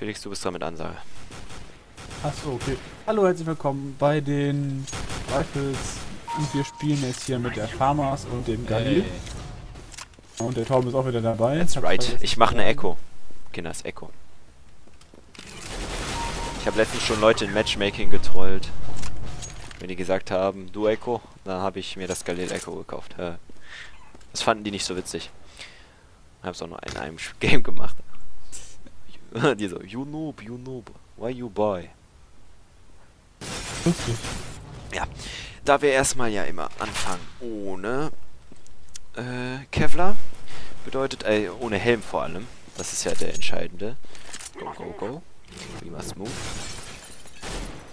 Felix, du bist dran mit Ansage. Achso, okay. Hallo, herzlich willkommen bei den Rifles. Und wir spielen jetzt hier mit der Farmers und dem Galil. Und der Torben ist auch wieder dabei. That's right. Ich mache eine. Echo. Kinder, ist Echo. Ich habe letztens schon Leute in Matchmaking getrollt. Wenn die gesagt haben, du Echo, dann habe ich mir das Galil Echo gekauft. Das fanden die nicht so witzig. Hab's auch nur in einem Game gemacht. die so, you noob, you noob, why you buy? Lustig. Da wir erstmal ja immer anfangen ohne äh, Kevlar, bedeutet, äh, ohne Helm vor allem, das ist ja der entscheidende. Go, go, go. We must move.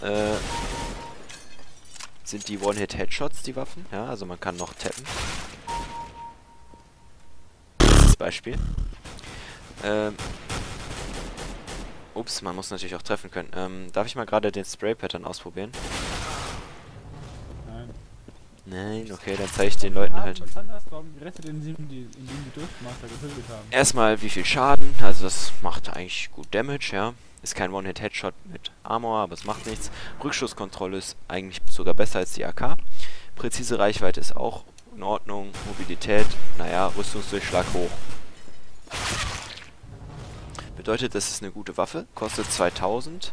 Äh, sind die One-Hit-Headshots die Waffen? Ja, also man kann noch tappen. Das Beispiel. Ähm, ups, man muss natürlich auch treffen können. Ähm, darf ich mal gerade den Spray-Pattern ausprobieren? Nein. Nein, okay, dann zeige ich den Leuten halt. Getötet haben. Erstmal wie viel Schaden, also das macht eigentlich gut Damage, ja. Ist kein One-Hit-Headshot mit Armor, aber es macht nichts. Rückschusskontrolle ist eigentlich sogar besser als die AK. Präzise Reichweite ist auch in Ordnung. Mobilität, naja, Rüstungsdurchschlag hoch. Bedeutet, das ist eine gute Waffe. Kostet 2000.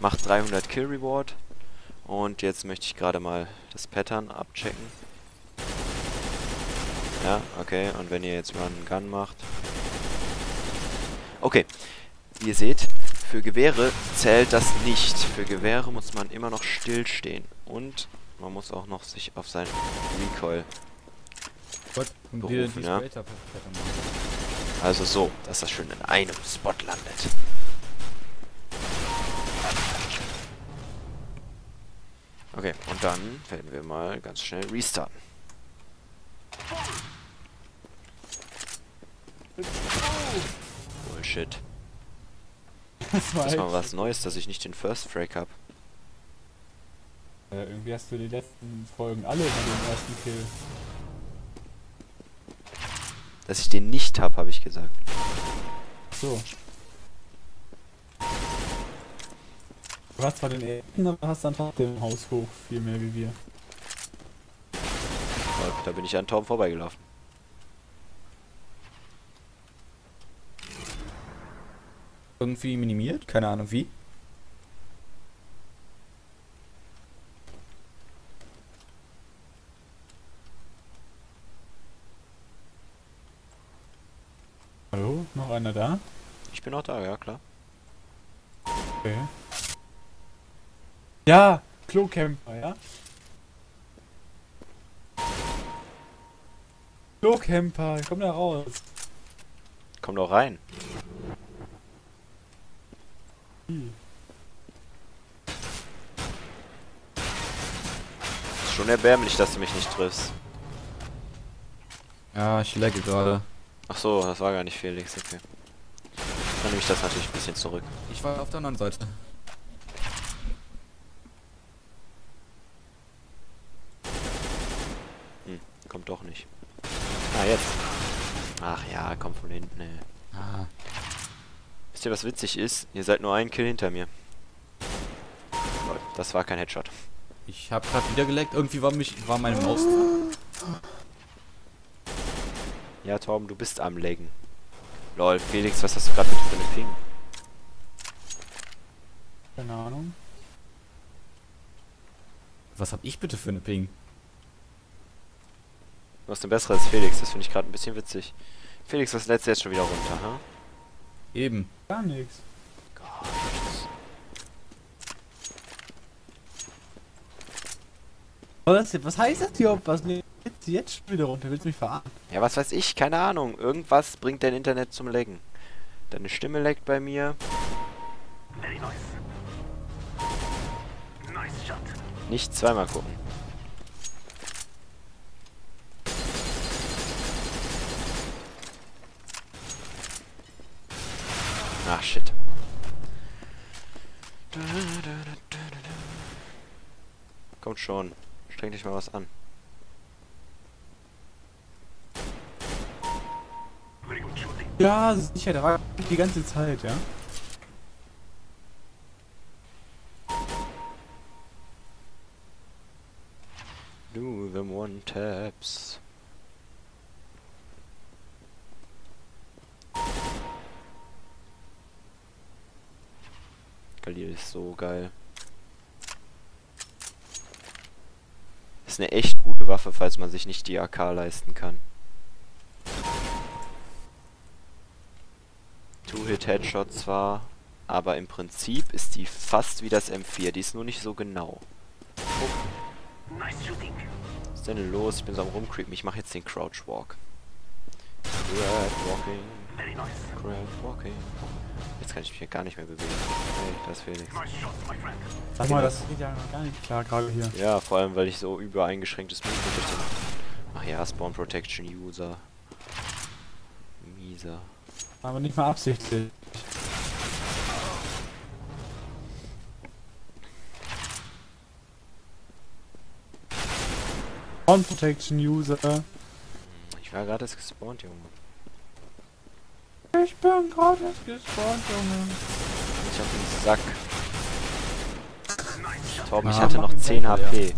Macht 300 Kill Reward. Und jetzt möchte ich gerade mal das Pattern abchecken. Ja, okay. Und wenn ihr jetzt Run Gun macht. Okay. Ihr seht, für Gewehre zählt das nicht. Für Gewehre muss man immer noch stillstehen. Und man muss auch noch sich auf sein Recoil. Gott, und Berufen, ja. Also so, dass das schön in einem Spot landet. Okay, und dann werden wir mal ganz schnell restarten. Bullshit. Das war Das mal was Neues, dass ich nicht den First Frag hab. Äh, irgendwie hast du die letzten Folgen alle bei dem ersten Kill. Dass ich den nicht hab, habe ich gesagt. So. Du hast zwar den ersten, aber hast dann trotzdem Haus hoch viel mehr wie wir. Da bin ich an Torben vorbeigelaufen. Irgendwie minimiert? Keine Ahnung wie. Hallo? Noch einer da? Auch da, ja klar. Okay. Ja! Klocamper, ja? Klocamper, komm da raus. Komm doch rein. Ih. Ist schon erbärmlich, dass du mich nicht triffst. Ja, ich lagge gerade. Ach so, das war gar nicht Felix, okay. Dann nehme ich das natürlich ein bisschen zurück. Ich war auf der anderen Seite. Hm, kommt doch nicht. Ah, jetzt. Ach ja, kommt von hinten, ey. Ah. Wisst ihr, was witzig ist? Ihr seid nur einen Kill hinter mir. Lol, Das war kein Headshot. Ich hab grad wieder geleckt. Irgendwie war mich war meine Maus. Ja, Torben, du bist am Laggen. Lol, Felix, was hast du gerade bitte für eine Ping? Keine Ahnung. Was hab ich bitte für eine Ping? Du hast eine bessere als Felix, das finde ich gerade ein bisschen witzig. Felix, was lädst du jetzt schon wieder runter, ha? Eben. Gar nichts. Gott. Was, was heißt das hier? Was lädt sie jetzt schon wieder runter? Willst du mich verarschen? Ja, was weiß ich, keine Ahnung. Irgendwas bringt dein Internet zum Laggen. Deine Stimme laggt bei mir. Very nice. Nice shot. Nicht zweimal gucken. Ach, shit. Kommt schon. Streng dich mal was an. Ja, sicher, der war die ganze Zeit, ja. Do them one taps. Galil ist so geil. Ist eine echt gute Waffe, falls man sich nicht die AK leisten kann. Two-Hit-Headshot zwar, aber im Prinzip ist die fast wie das M4. Die ist nur nicht so genau. Shooting. Was ist denn los? Ich bin so am rumcreepen. Ich mache jetzt den Crouch Walk. Crab Walking. Crab Walking. Jetzt kann ich mich hier gar nicht mehr bewegen. Hey, das my friend. Sag mal, das geht ja gar nicht klar gerade hier. Ja, vor allem, weil ich so übereingeschränktes Movement durch den... Ach ja, Spawn Protection User. Mieser. Aber nicht mal absichtlich. On Protection User. Ich war gerade erst gespawnt, Junge. Ich bin gerade erst gespawnt, Junge. Ich hab den Sack. Torben, ich Ah, hatte noch mach 10 ihn besser, HP.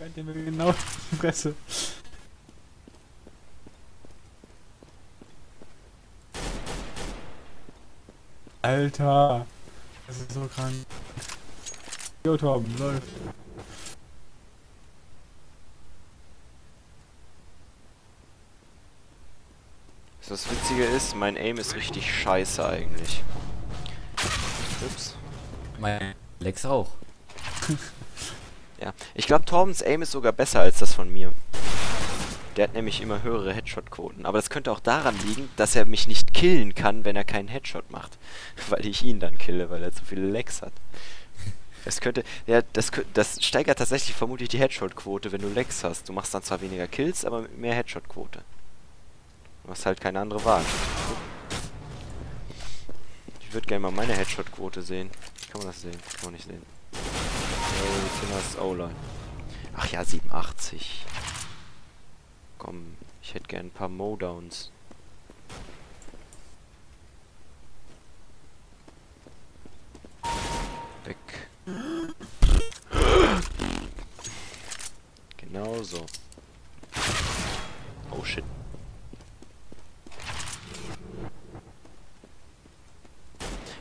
Rennt ihr mir genau die Fresse. Alter. Das ist so krank. Jo, Torben, läuft. Das Witzige ist, mein Aim ist richtig scheiße eigentlich. Ups. Mein Lex auch. Ja, ich glaube, Torbens Aim ist sogar besser als das von mir. Der hat nämlich immer höhere Headshot-Quoten. Aber das könnte auch daran liegen, dass er mich nicht killen kann, wenn er keinen Headshot macht. Weil ich ihn dann kille, weil er zu viele Lags hat. Das könnte, ja, das, das steigert tatsächlich vermutlich die Headshot-Quote, wenn du Lags hast. Du machst dann zwar weniger Kills, aber mehr Headshot-Quote. Du hast halt keine andere Wahl. Ich würde gerne mal meine Headshot-Quote sehen. Kann man das sehen? Kann man nicht sehen. Oh. Ach ja, 87. Komm, ich hätte gern ein paar Mowdowns. Weg. Genau so. Oh shit.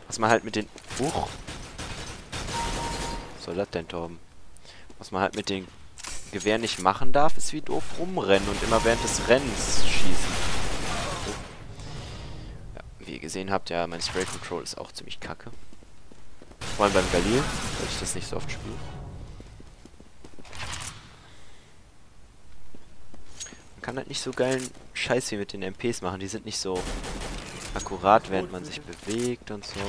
Was man halt mit den... Huch. Was soll das denn, Torben? Was man halt mit den Gewehren nicht machen darf, ist wie doof rumrennen und immer während des Rennens schießen. Ja, wie ihr gesehen habt, ja, mein Spray Control ist auch ziemlich kacke. Vor allem beim Galil, weil ich das nicht so oft spiele. Man kann halt nicht so geilen Scheiß wie mit den MPs machen, die sind nicht so akkurat, während man sich bewegt und so.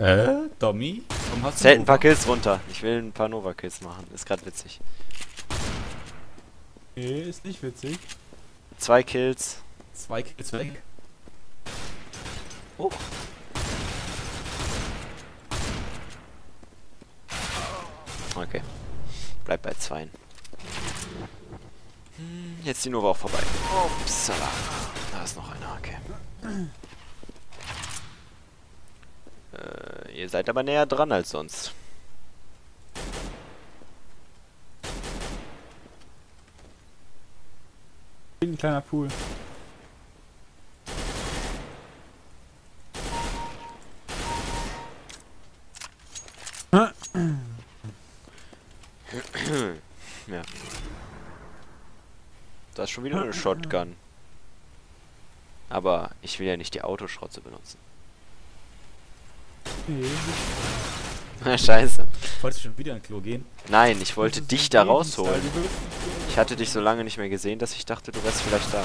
Äh, Tommy? Warum hast du Zählt ein paar? Kills runter. Ich will ein paar Nova-Kills machen. Ist gerade witzig. Nee, ist nicht witzig. Zwei Kills. Zwei Kills weg. Oh. Okay. Bleib bei zweien. Hm, Jetzt die Nova auch vorbei. Upsala. Da ist noch einer, okay. Äh, ihr seid aber näher dran als sonst. Ein kleiner Pool. ja. Da ist schon wieder eine Shotgun. Aber ich will ja nicht die Autoschrotze benutzen. Nee, Scheiße. Wolltest du schon wieder in Klo gehen? Nein, ich wollte dich da rausholen. Ich hatte dich so lange nicht mehr gesehen, dass ich dachte, du wärst vielleicht da.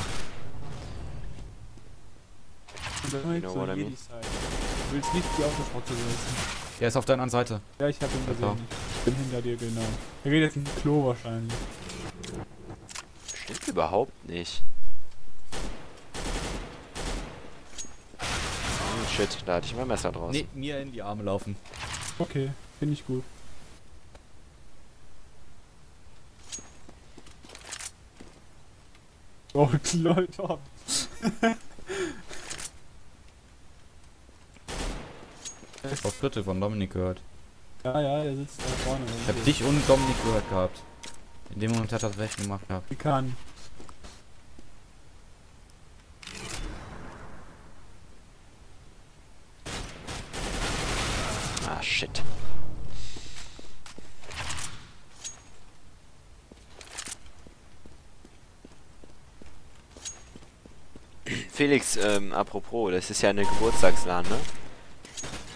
du willst know what I mean. Du willst nicht die Autoschrotze benutzen. Er ist auf deiner anderen Seite. Ja, ich hab ihn gesehen. Ich bin hinter dir, genau. Er geht jetzt ins Klo wahrscheinlich. Stimmt überhaupt nicht. Hm, shit, da hatte ich mein Messer draußen. Nee, mir in die Arme laufen. Okay, finde ich gut. Oh, Leute. auf dritte von Dominik gehört. Ja, ja, der sitzt da vorne. Ich habe dich und Dominik gehört gehabt. In dem Moment hat er das recht gemacht gehabt. Wie kann. Ah, shit. Felix, ähm, apropos, das ist ja eine Geburtstagsladen, ne?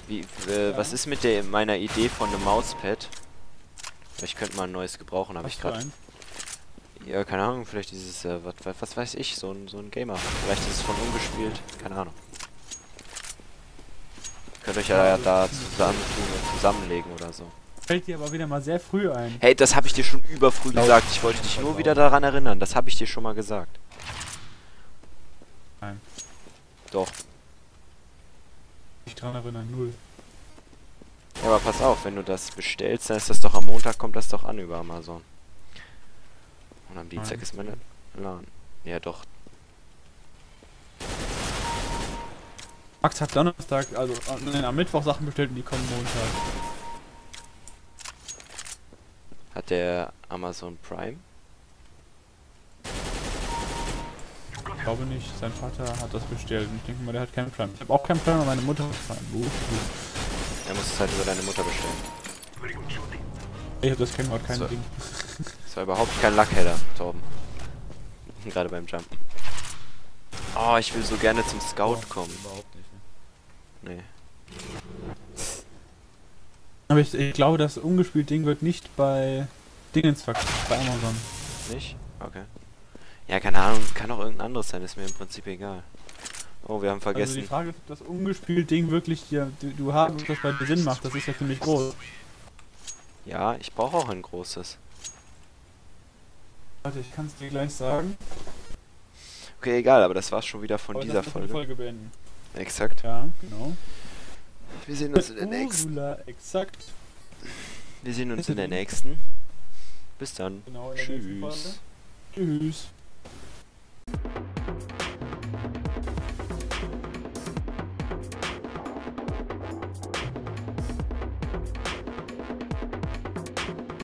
Wie, äh, was ist mit der meiner Idee von einem Mauspad? Ich könnte mal ein neues gebrauchen, habe ich gerade. Ja, keine Ahnung, vielleicht dieses, äh, was, was, was weiß ich, so ein, so ein Gamer. Vielleicht ist es von ungespielt, keine Ahnung. Könnt euch ja da zusammentun und zusammenlegen oder so. Fällt dir aber wieder mal sehr früh ein. Hey, das habe ich dir schon überfrüh gesagt. Ich wollte dich nur wieder daran erinnern. Das habe ich dir schon mal gesagt. Nein. Doch. Ich dran erinnern, null. Ja, aber pass auf, wenn du das bestellst, dann ist das doch am Montag, kommt das doch an über Amazon. Und am Dienstag Nein. ist meine Laden. Ja, doch. Max hat Donnerstag, also äh, nein, am Mittwoch Sachen bestellt und die kommen Montag. Hat der Amazon Prime? Ich glaube nicht, sein Vater hat das bestellt und ich denke mal, der hat keinen Prime. Ich habe auch keinen Prime, aber meine Mutter hat Prime. Er muss es halt über deine Mutter bestellen. Ich habe das Kennwort, kein So. Ding. Das war überhaupt kein Luckheader, Torben. Gerade beim Jumpen. Oh, ich will so gerne zum Scout kommen. Überhaupt nicht. Ne? Nee. Aber ich, ich glaube, das ungespielt Ding wird nicht bei Dingens verkauft, bei Amazon. Nicht? Okay. Ja, keine Ahnung, kann auch irgendein anderes sein, ist mir im Prinzip egal. Oh, wir haben Also die vergessen. Frage ist, ob das ungespielt Ding wirklich hier, du, du haben, ob das bei dir Sinn macht. Das ist ja ziemlich groß. ja, ich brauche auch ein großes. Warte, ich kann es dir gleich sagen. Okay, egal, aber das war's schon wieder von aber dieser Folge. Die Folge beenden. Exakt. Ja, genau. Wir sehen uns in der nächsten. Exakt. Wir sehen uns in der nächsten. Bis dann. Genau, Tschüss. Tschüss.